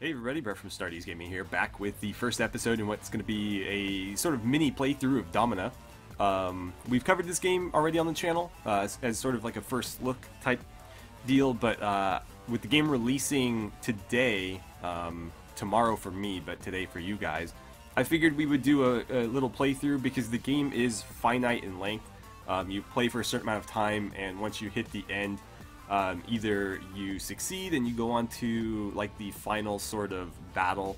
Hey everybody, Brett from Astartes Gaming here, back with the first episode in what's going to be a sort of mini playthrough of Domina. Um, we've covered this game already on the channel uh, as, as, sort of like a first look type deal, but uh, with the game releasing today, um, tomorrow for me, but today for you guys, I figured we would do a, a little playthrough because the game is finite in length. Um, you play for a certain amount of time, and once you hit the end, um, either you succeed and you go on to like the final sort of battle,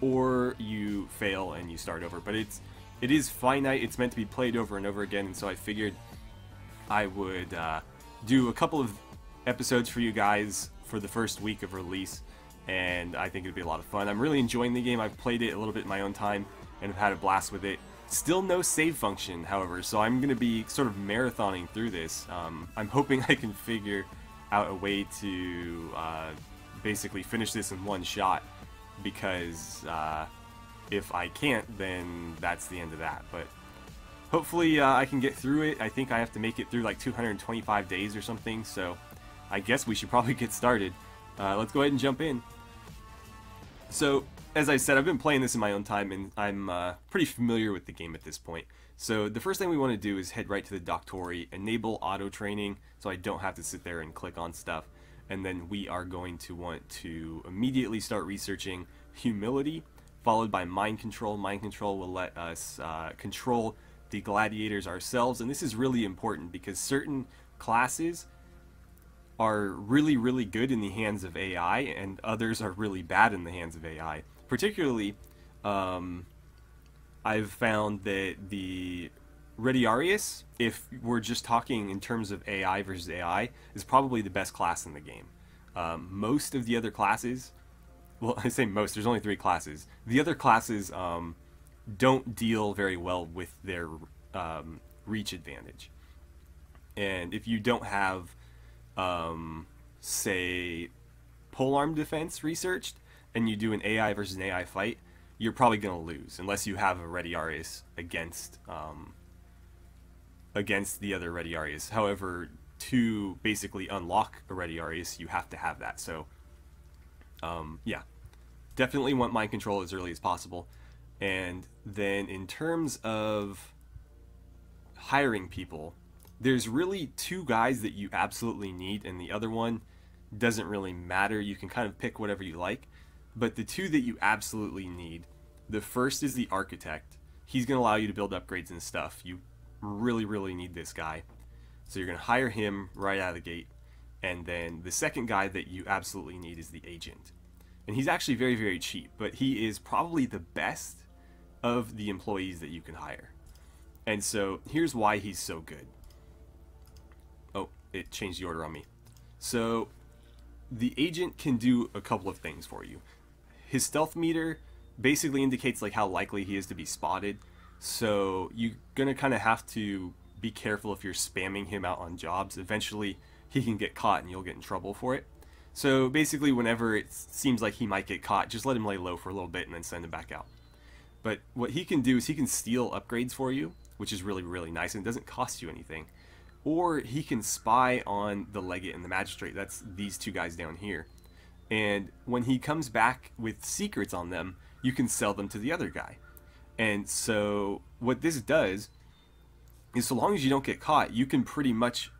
or you fail and you start over. But it's it is finite. It's meant to be played over and over again, and so I figured I would uh, do a couple of episodes for you guys for the first week of release, and I think it'd be a lot of fun. I'm really enjoying the game. I've played it a little bit in my own time and have had a blast with it. Still no save function, however, so I'm going to be sort of marathoning through this. Um, I'm hoping I can figure out a way to uh, basically finish this in one shot because uh, if I can't, then that's the end of that. But hopefully uh, I can get through it. I think I have to make it through like 225 days or something, so I guess we should probably get started. Uh, let's go ahead and jump in. So, as I said, I've been playing this in my own time, and I'm uh, pretty familiar with the game at this point. So the first thing we want to do is head right to the Doctore, enable auto training so I don't have to sit there and click on stuff. And then we are going to want to immediately start researching humility, followed by mind control. Mind control will let us uh, control the gladiators ourselves. And this is really important because certain classes are really, really good in the hands of AI, and others are really bad in the hands of AI. Particularly, um, I've found that the Retiarius, if we're just talking in terms of AI versus AI, is probably the best class in the game. Um, most of the other classes, well, I say most, there's only three classes. The other classes um, don't deal very well with their um, reach advantage. And if you don't have, um, say, polearm defense researched, and you do an AI versus an AI fight, you're probably going to lose unless you have a Retiarius against um, against the other ready Retiarius. However, to basically unlock a ready Retiarius, you have to have that. So, um, yeah, definitely want mind control as early as possible. And then in terms of hiring people, there's really two guys that you absolutely need, and the other one doesn't really matter. You can kind of pick whatever you like. But the two that you absolutely need the first is the architect. He's going to allow you to build upgrades and stuff. You really, really need this guy. So you're going to hire him right out of the gate. And then the second guy that you absolutely need is the agent. And he's actually very, very cheap, but he is probably the best of the employees that you can hire. And so here's why he's so good. Oh, it changed the order on me. So the agent can do a couple of things for you. His stealth meter basically indicates like how likely he is to be spotted. So you're gonna kind of have to be careful if you're spamming him out on jobs. Eventually, he can get caught and you'll get in trouble for it. So basically, whenever it seems like he might get caught, just let him lay low for a little bit and then send him back out. But what he can do is he can steal upgrades for you, which is really, really nice and doesn't cost you anything. Or he can spy on the legate and the magistrate. That's these two guys down here. And when he comes back with secrets on them, you can sell them to the other guy. And so what this does is so long as you don't get caught, you can pretty much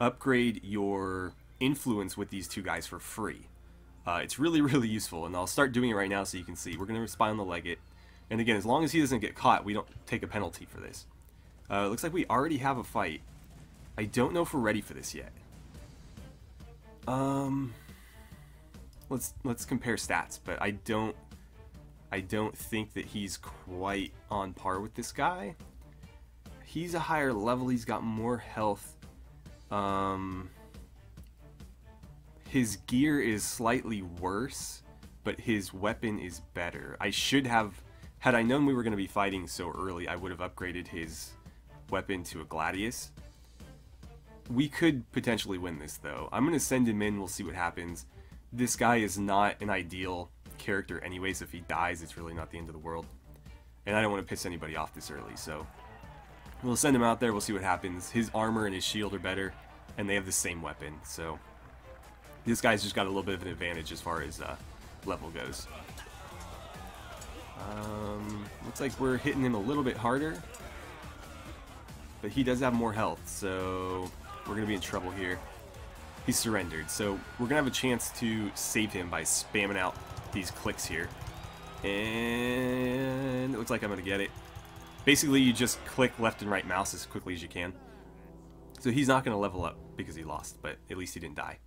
upgrade your influence with these two guys for free. Uh, it's really, really useful, and I'll start doing it right now so you can see. We're going to spy on the Legate. And again, as long as he doesn't get caught, we don't take a penalty for this. Uh, looks like we already have a fight. I don't know if we're ready for this yet. Um, let's let's compare stats, but I don't I don't think that he's quite on par with this guy. He's a higher level, he's got more health. Um, his gear is slightly worse, but his weapon is better. I should have, had I known we were going to be fighting so early, I would have upgraded his weapon to a Gladius. We could potentially win this though. I'm going to send him in, we'll see what happens. This guy is not an ideal character anyways. If he dies, it's really not the end of the world. And I don't want to piss anybody off this early, so... We'll send him out there, we'll see what happens. His armor and his shield are better, and they have the same weapon, so... This guy's just got a little bit of an advantage as far as uh, level goes. Um, looks like we're hitting him a little bit harder. But he does have more health, so we're going to be in trouble here. He's surrendered, so we're going to have a chance to save him by spamming out these clicks here. And it looks like I'm going to get it. Basically, you just click left and right mouse as quickly as you can. So he's not going to level up because he lost, but at least he didn't die.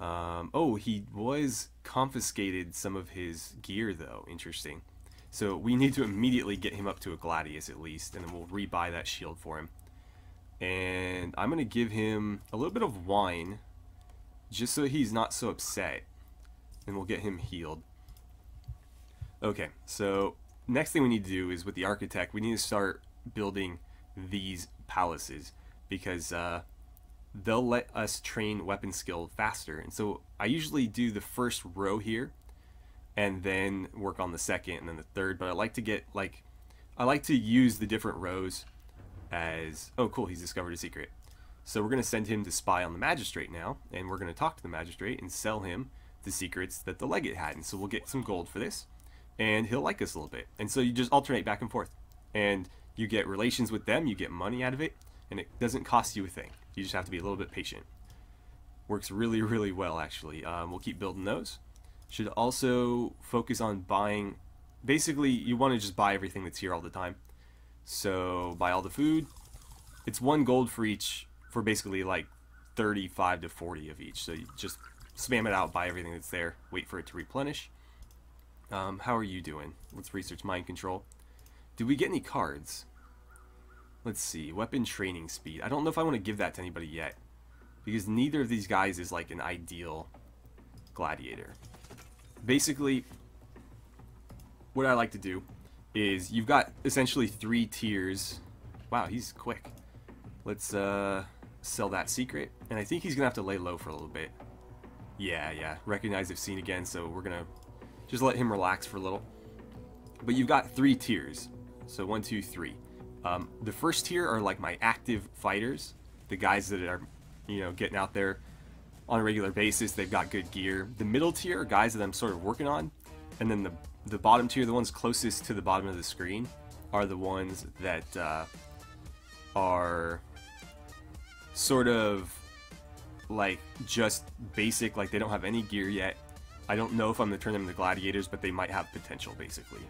Um, oh, he was confiscated some of his gear, though. Interesting. So we need to immediately get him up to a Gladius at least, and then we'll rebuy that shield for him. And I'm going to give him a little bit of wine, just so he's not so upset. And we'll get him healed. Okay, so next thing we need to do is with the architect, we need to start building these palaces because uh, they'll let us train weapon skill faster. And so I usually do the first row here and then work on the second and then the third. But I like to get like, I like to use the different rows as, oh cool, he's discovered a secret. So we're going to send him to spy on the magistrate now, and we're going to talk to the magistrate and sell him the secrets that the legate had. And so we'll get some gold for this, and he'll like us a little bit. And so you just alternate back and forth. And you get relations with them, you get money out of it, and it doesn't cost you a thing. You just have to be a little bit patient. Works really, really well, actually. Um, we'll keep building those. Should also focus on buying... Basically, you want to just buy everything that's here all the time. So, buy all the food. It's one gold for each, for basically like 35 to 40 of each. So you just spam it out, buy everything that's there, wait for it to replenish. Um, how are you doing? Let's research mind control. Did we get any cards? Let's see, weapon training speed. I don't know if I want to give that to anybody yet. Because neither of these guys is like an ideal gladiator. Basically, what I like to do is you've got essentially three tiers. Wow, he's quick. Let's uh, sell that secret. And I think he's going to have to lay low for a little bit. Yeah, yeah. Recognize if seen again, so we're going to just let him relax for a little. But you've got three tiers. So one, two, three. Um, the first tier are like my active fighters, the guys that are, you know, getting out there on a regular basis. They've got good gear. The middle tier are guys that I'm sort of working on, and then the the bottom tier, the ones closest to the bottom of the screen, are the ones that uh, are sort of like just basic, like they don't have any gear yet. I don't know if I'm going to turn them into gladiators, but they might have potential, basically.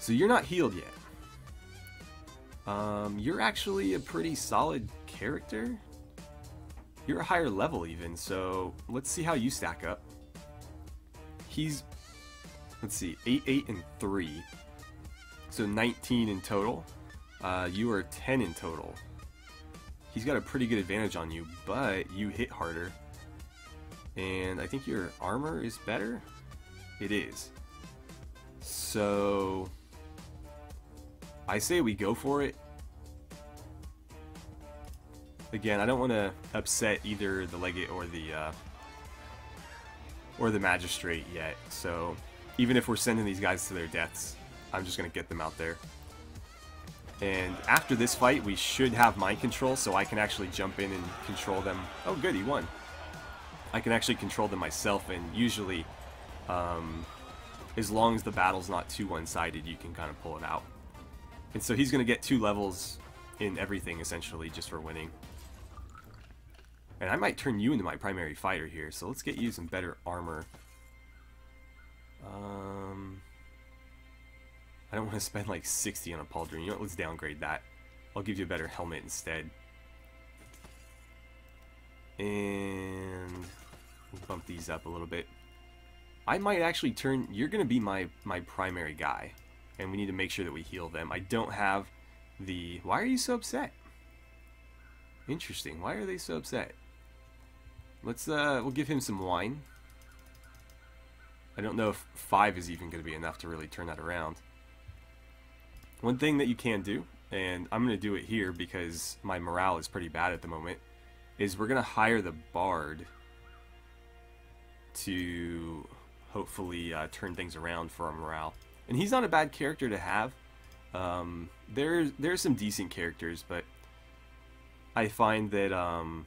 So you're not healed yet. Um, you're actually a pretty solid character. You're a higher level even, so let's see how you stack up. He's, let's see, 8, 8, and 3. So 19 in total. Uh, you are 10 in total. He's got a pretty good advantage on you, but you hit harder. And I think your armor is better? It is. So I say we go for it. Again, I don't want to upset either the legate or the uh, or the magistrate yet. So even if we're sending these guys to their deaths, I'm just going to get them out there. And after this fight, we should have mind control, so I can actually jump in and control them. Oh, good, he won. I can actually control them myself, and usually, um, as long as the battle's not too one-sided, you can kind of pull it out. And so he's going to get two levels in everything, essentially, just for winning. And I might turn you into my primary fighter here, so let's get you some better armor. Um, I don't want to spend like 60 on a pauldron. You know what, let's downgrade that. I'll give you a better helmet instead. And we'll bump these up a little bit. I might actually turn, you're going to be my, my primary guy and we need to make sure that we heal them. I don't have the... Why are you so upset? Interesting. Why are they so upset? Let's, uh, we'll give him some wine. I don't know if five is even going to be enough to really turn that around. One thing that you can do, and I'm going to do it here because my morale is pretty bad at the moment, is we're going to hire the bard to hopefully uh, turn things around for our morale and he's not a bad character to have. Um, there, are some decent characters, but I find that um,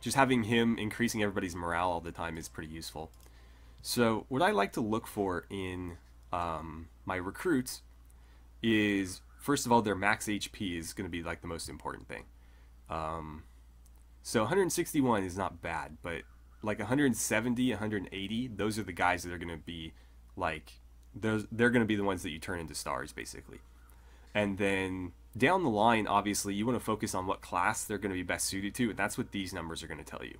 just having him increasing everybody's morale all the time is pretty useful. So what I like to look for in um, my recruits is first of all their max HP is going to be like the most important thing. Um, so 161 is not bad, but like 170, 180, those are the guys that are going to be like those they're going to be the ones that you turn into stars basically. And then down the line, obviously, you want to focus on what class they're going to be best suited to, and that's what these numbers are going to tell you.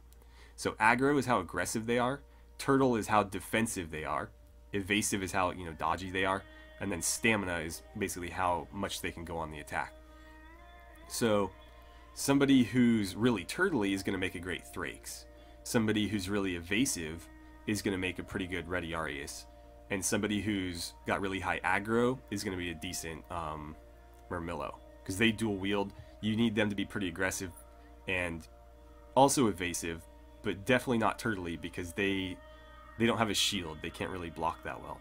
So aggro is how aggressive they are, turtle is how defensive they are, evasive is how you know dodgy they are, and then stamina is basically how much they can go on the attack. So somebody who's really turtly is going to make a great Thrakes. Somebody who's really evasive is going to make a pretty good Retiarius. And somebody who's got really high aggro is going to be a decent um, Murmillo. Because they dual wield, you need them to be pretty aggressive and also evasive, but definitely not turtly because they they don't have a shield. They can't really block that well.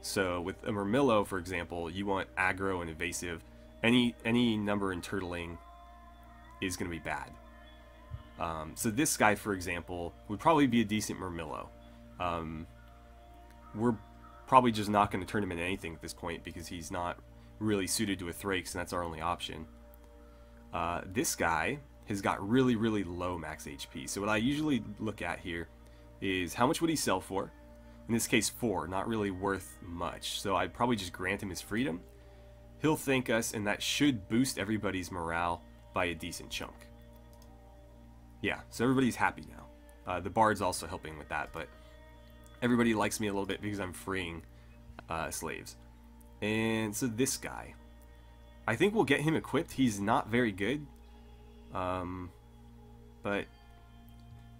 So with a Murmillo, for example, you want aggro and evasive. Any any number in turtling is going to be bad. Um, so this guy, for example, would probably be a decent Murmillo. Um, we're probably just not going to turn him into anything at this point because he's not really suited to a Thrakes, and that's our only option. Uh, this guy has got really, really low max HP. So what I usually look at here is how much would he sell for? In this case, four, not really worth much. So I'd probably just grant him his freedom. He'll thank us, and that should boost everybody's morale by a decent chunk. Yeah, so everybody's happy now. Uh, the Bard's also helping with that, but everybody likes me a little bit because I'm freeing uh, slaves. And so this guy, I think we'll get him equipped. He's not very good, um, but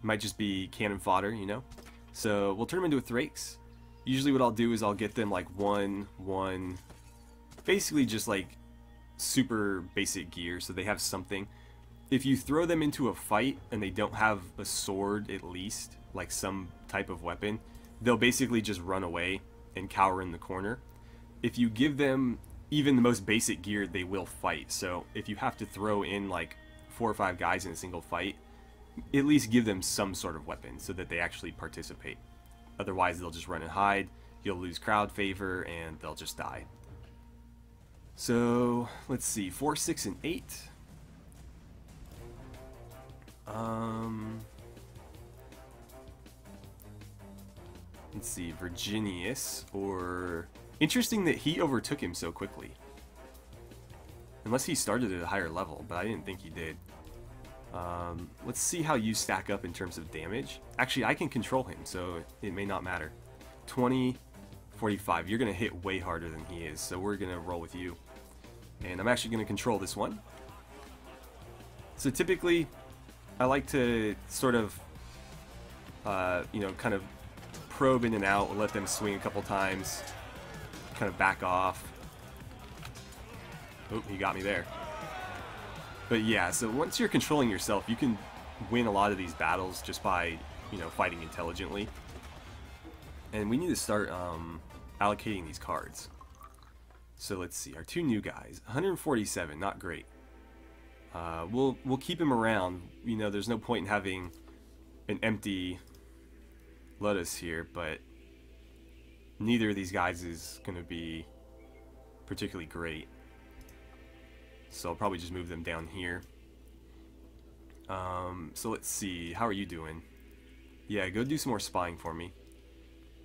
might just be cannon fodder, you know. So we'll turn them into a Thrakes. Usually, what I'll do is I'll get them like one, one, basically just like super basic gear, so they have something. If you throw them into a fight and they don't have a sword, at least like some type of weapon, they'll basically just run away and cower in the corner if you give them even the most basic gear, they will fight. So if you have to throw in like four or five guys in a single fight, at least give them some sort of weapon so that they actually participate. Otherwise, they'll just run and hide. You'll lose crowd favor, and they'll just die. So let's see, four, six, and eight. Um, let's see, Virginius or Interesting that he overtook him so quickly. Unless he started at a higher level, but I didn't think he did. Um, let's see how you stack up in terms of damage. Actually, I can control him, so it may not matter. 20, 45. You're going to hit way harder than he is, so we're going to roll with you. And I'm actually going to control this one. So typically, I like to sort of, uh, you know, kind of probe in and out, let them swing a couple times, kind of back off. Oh, he got me there. But yeah, so once you're controlling yourself, you can win a lot of these battles just by, you know, fighting intelligently. And we need to start um, allocating these cards. So let's see, our two new guys, 147, not great. Uh, we'll we'll keep him around. You know, there's no point in having an empty Lotus here, but neither of these guys is going to be particularly great. So I'll probably just move them down here. Um, so let's see, how are you doing? Yeah, go do some more spying for me.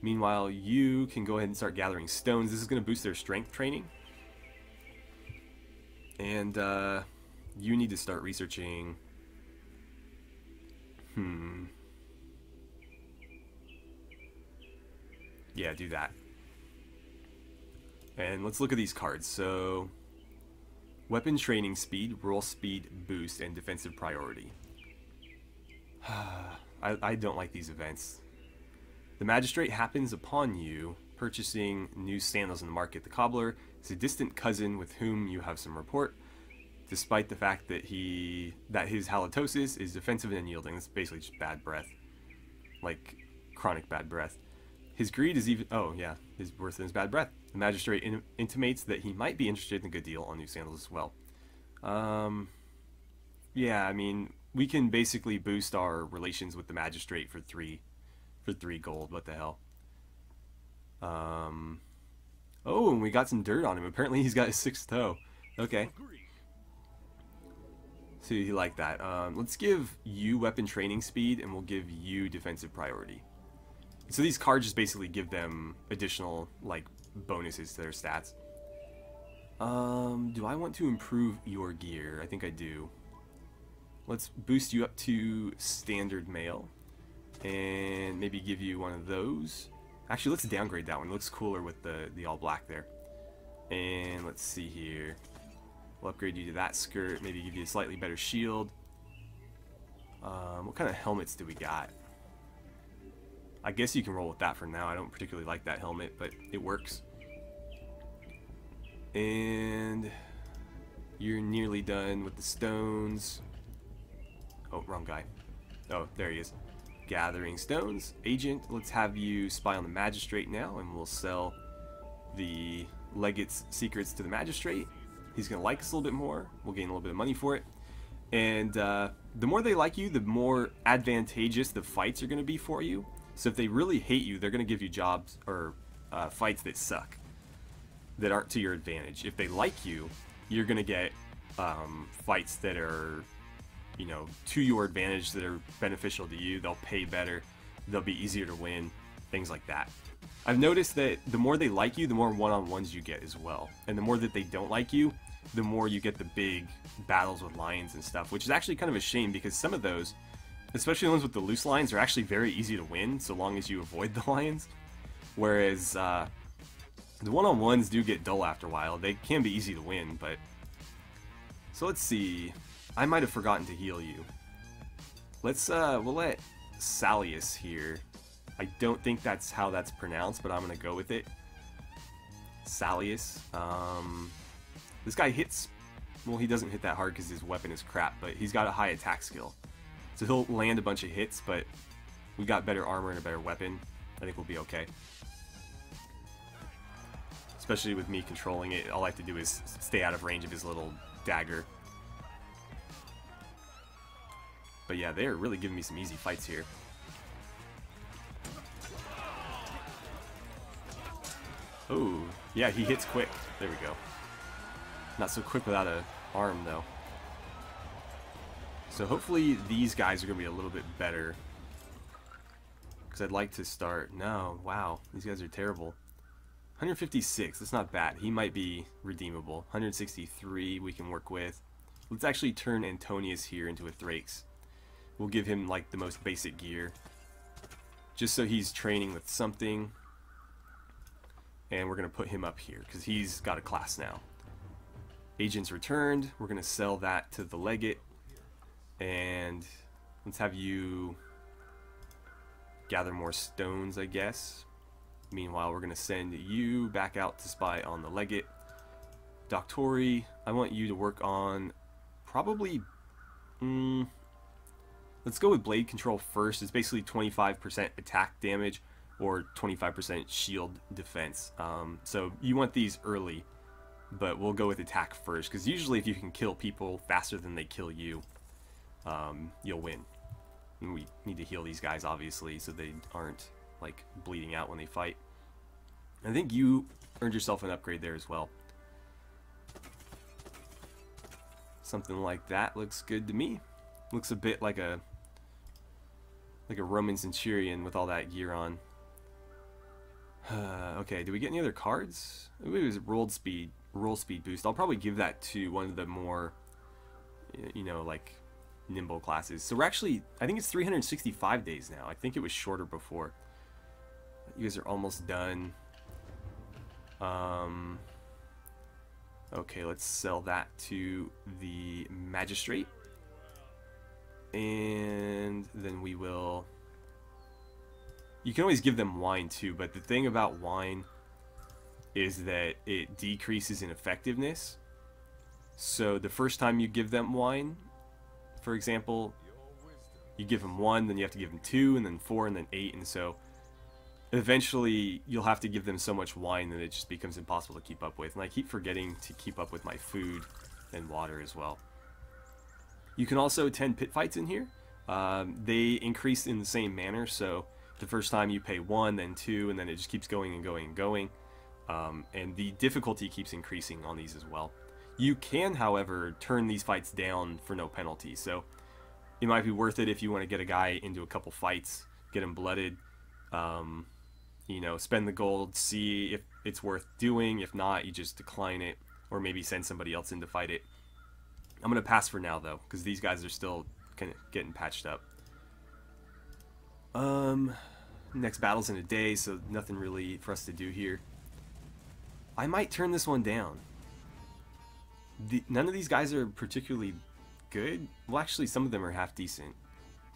Meanwhile, you can go ahead and start gathering stones. This is going to boost their strength training. And uh, you need to start researching... Hmm... Yeah, do that. And let's look at these cards. So, weapon training speed, roll speed boost, and defensive priority. I, I don't like these events. The magistrate happens upon you purchasing new sandals in the market. The cobbler is a distant cousin with whom you have some rapport, despite the fact that he that his halitosis is defensive and unyielding. That's basically just bad breath, like chronic bad breath. His greed is even. Oh, yeah, his worse than his bad breath. The magistrate in, intimates that he might be interested in a good deal on new sandals as well. Um, yeah, I mean, we can basically boost our relations with the magistrate for three, for three gold. What the hell? Um, oh, and we got some dirt on him. Apparently he's got his sixth toe. Okay. So you like that. Um, let's give you weapon training speed, and we'll give you defensive priority. So these cards just basically give them additional, like, bonuses to their stats. Um, do I want to improve your gear? I think I do. Let's boost you up to standard mail. And maybe give you one of those. Actually, let's downgrade that one. It looks cooler with the, the all black there. And let's see here. We'll upgrade you to that skirt. Maybe give you a slightly better shield. Um, what kind of helmets do we got? I guess you can roll with that for now. I don't particularly like that helmet, but it works. And you're nearly done with the stones. Oh, wrong guy. Oh, there he is. Gathering stones. Agent, let's have you spy on the magistrate now, and we'll sell the legate's secrets to the magistrate. He's going to like us a little bit more. We'll gain a little bit of money for it. And uh, the more they like you, the more advantageous the fights are going to be for you. So if they really hate you, they're going to give you jobs or uh, fights that suck, that aren't to your advantage. If they like you, you're going to get um, fights that are you know, to your advantage that are beneficial to you. They'll pay better. They'll be easier to win. Things like that. I've noticed that the more they like you, the more one-on-ones you get as well. And the more that they don't like you, the more you get the big battles with lions and stuff, which is actually kind of a shame because some of those, especially the ones with the loose lines, are actually very easy to win so long as you avoid the lions. Whereas uh, the one-on-ones do get dull after a while. They can be easy to win, but... So let's see. I might have forgotten to heal you. Let's, uh, we'll let Salius here. I don't think that's how that's pronounced, but I'm gonna go with it. Salius. Um, this guy hits, well, he doesn't hit that hard because his weapon is crap, but he's got a high attack skill. So he'll land a bunch of hits, but we got better armor and a better weapon. I think we'll be okay. Especially with me controlling it, all I have to do is stay out of range of his little dagger. But yeah, they're really giving me some easy fights here. Oh, yeah, he hits quick. There we go. Not so quick without a arm, though. So hopefully these guys are going to be a little bit better. Because I'd like to start... No, wow, these guys are terrible. 156, that's not bad. He might be redeemable. 163 we can work with. Let's actually turn Antonius here into a Thrakes. We'll give him like the most basic gear. Just so he's training with something. And we're going to put him up here because he's got a class now. Agents returned. We're going to sell that to the legate. And let's have you gather more stones, I guess. Meanwhile, we're going to send you back out to spy on the legate. Doctore, I want you to work on probably... Mm, Let's go with Blade Control first. It's basically 25% attack damage or 25% shield defense. Um, so you want these early, but we'll go with attack first because usually if you can kill people faster than they kill you, um, you'll win. And we need to heal these guys obviously so they aren't like bleeding out when they fight. I think you earned yourself an upgrade there as well. Something like that looks good to me. Looks a bit like a like a Roman centurion with all that gear on. Uh, okay, do we get any other cards? Maybe it was rolled speed, roll speed boost. I'll probably give that to one of the more, you know, like nimble classes. So we're actually, I think it's 365 days now. I think it was shorter before. You guys are almost done. Um, okay, let's sell that to the magistrate and then we will you can always give them wine too but the thing about wine is that it decreases in effectiveness so the first time you give them wine for example you give them one then you have to give them two and then four and then eight and so eventually you'll have to give them so much wine that it just becomes impossible to keep up with and I keep forgetting to keep up with my food and water as well you can also attend pit fights in here. Um, they increase in the same manner, so The first time you pay one, then two, and then it just keeps going and going and going. Um, and the difficulty keeps increasing on these as well. You can, however, turn these fights down for no penalty. So it might be worth it if you want to get a guy into a couple fights, get him blooded, um, you know, spend the gold, see if it's worth doing. If not, you just decline it, or maybe send somebody else in to fight it. I'm gonna pass for now though, because these guys are still kind of getting patched up. Um, next battle's in a day, so nothing really for us to do here. I might turn this one down. The, none of these guys are particularly good. Well, actually, some of them are half decent.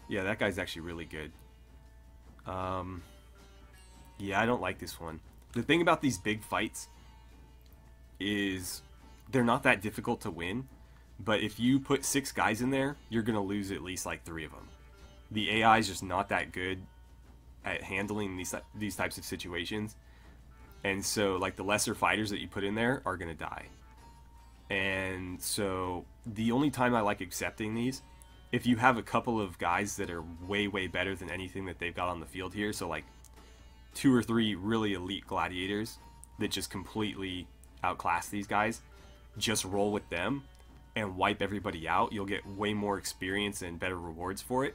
Yeah, that guy's actually really good. Um, yeah, I don't like this one. The thing about these big fights is they're not that difficult to win, but if you put six guys in there, you're going to lose at least like three of them. The AI is just not that good at handling these these types of situations. And so like the lesser fighters that you put in there are going to die. And so the only time I like accepting these if you have a couple of guys that are way way better than anything that they've got on the field here, so like two or three really elite gladiators that just completely outclass these guys, just roll with them and wipe everybody out. You'll get way more experience and better rewards for it.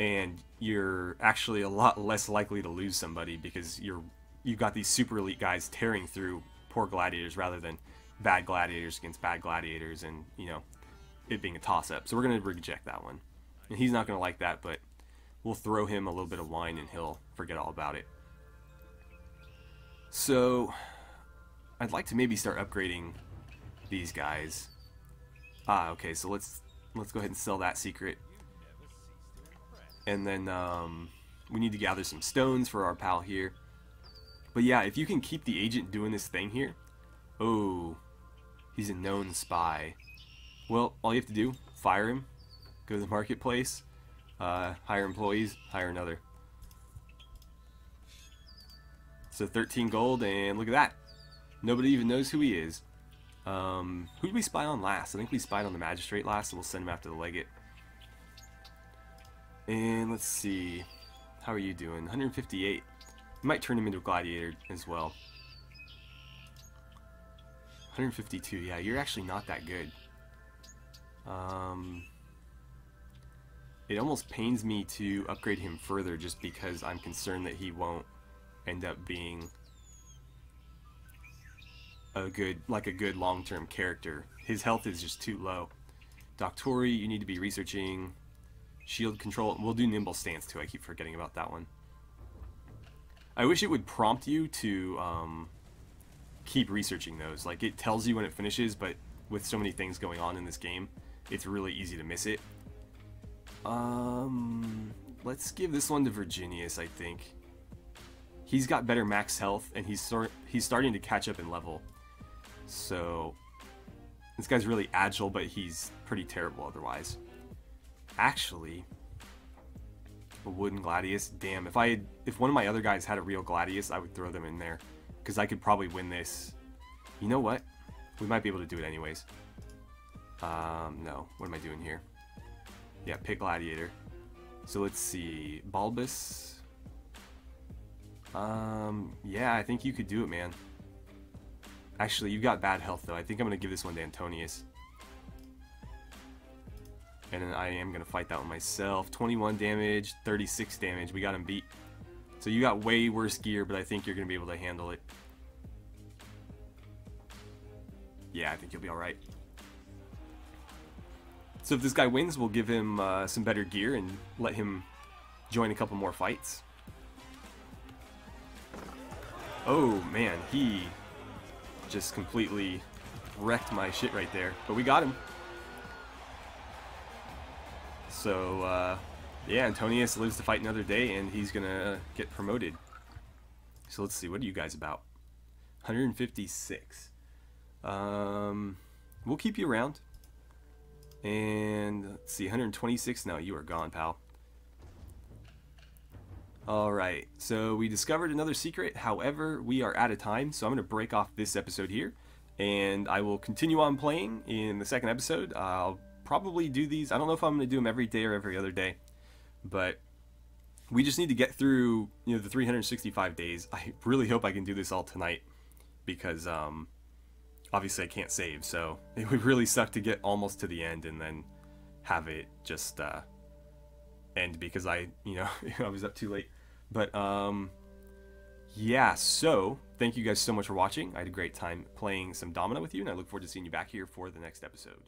And you're actually a lot less likely to lose somebody because you're you've got these super elite guys tearing through poor gladiators rather than bad gladiators against bad gladiators and, you know, it being a toss up. So we're going to reject that one. And he's not going to like that, but we'll throw him a little bit of wine and he'll forget all about it. So I'd like to maybe start upgrading these guys. Ah, okay, so let's let's go ahead and sell that secret. And then um, we need to gather some stones for our pal here. But yeah, if you can keep the agent doing this thing here. Oh, he's a known spy. Well, all you have to do, fire him, go to the marketplace, uh, hire employees, hire another. So 13 gold, and look at that. Nobody even knows who he is. Um, who did we spy on last? I think we spied on the magistrate last, so we'll send him after the legate. And let's see. How are you doing? 158. We might turn him into a gladiator as well. 152. Yeah, you're actually not that good. Um, it almost pains me to upgrade him further just because I'm concerned that he won't end up being a good, like a good long-term character. His health is just too low. Doctore, you need to be researching shield control. We'll do nimble stance too. I keep forgetting about that one. I wish it would prompt you to um, keep researching those. Like it tells you when it finishes, but with so many things going on in this game, it's really easy to miss it. Um, let's give this one to Virginius, I think. He's got better max health, and he's sort he's starting to catch up in level. So, this guy's really agile, but he's pretty terrible otherwise. Actually, a wooden gladius. Damn, if I had, if one of my other guys had a real gladius, I would throw them in there because I could probably win this. You know what? We might be able to do it anyways. Um, no. What am I doing here? Yeah, pick Gladiator. So let's see. Balbus. Um, yeah, I think you could do it, man. Actually, you've got bad health, though. I think I'm going to give this one to Antonius. And then I am going to fight that one myself. 21 damage, 36 damage. We got him beat. So you got way worse gear, but I think you're going to be able to handle it. Yeah, I think you'll be alright. So if this guy wins, we'll give him uh, some better gear and let him join a couple more fights. Oh man, he just completely wrecked my shit right there. But we got him. So, uh, yeah, Antonius lives to fight another day, and he's gonna get promoted. So let's see, what are you guys about? 156. Um, we'll keep you around. And let's see, 126 now. You are gone, pal. Alright, so we discovered another secret. However, we are out of time, so I'm going to break off this episode here. And I will continue on playing in the second episode. I'll probably do these. I don't know if I'm going to do them every day or every other day. But we just need to get through you know the 365 days. I really hope I can do this all tonight because um, obviously I can't save, so it would really suck to get almost to the end and then have it just uh, end because I you know I was up too late. But um, yeah, so thank you guys so much for watching. I had a great time playing some Domina with you, and I look forward to seeing you back here for the next episode.